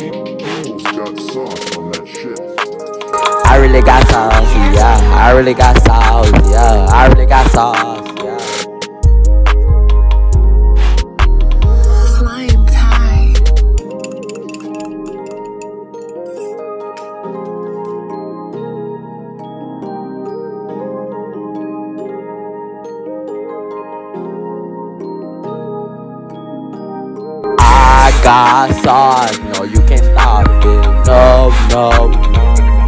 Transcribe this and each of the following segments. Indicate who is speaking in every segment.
Speaker 1: I really got sauce, yeah. I really got sauce, yeah. I really got sauce, got sauce, no, you can't stop it. No, no.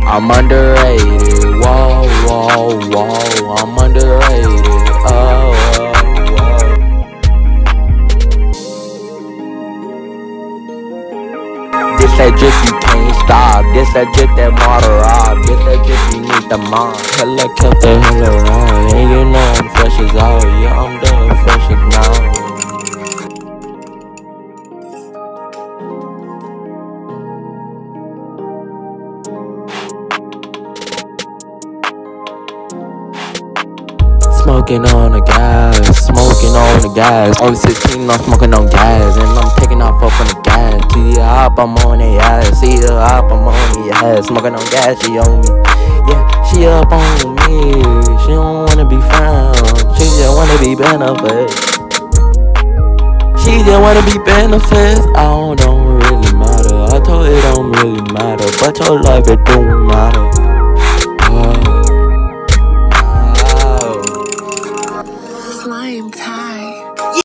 Speaker 1: I'm underrated. Whoa, whoa, whoa. I'm underrated. Oh, oh, oh. This that drip you can't stop. This that drip that model rob. This that drip you need the mom. Hella kept the hella around. And you know I'm fresh as all. Yeah, I'm done Smoking on the gas, smoking on the gas. Only 16, I'm smoking on gas, and I'm taking off up on the gas. See the hop, I'm on the ass. See the hop, I'm on the ass. Smoking on gas, she on me. Yeah, she up on me. She don't wanna be found. She just wanna be benefits. She just wanna be benefits. I don't, don't really matter. I told it don't really matter, but your life it don't matter. 你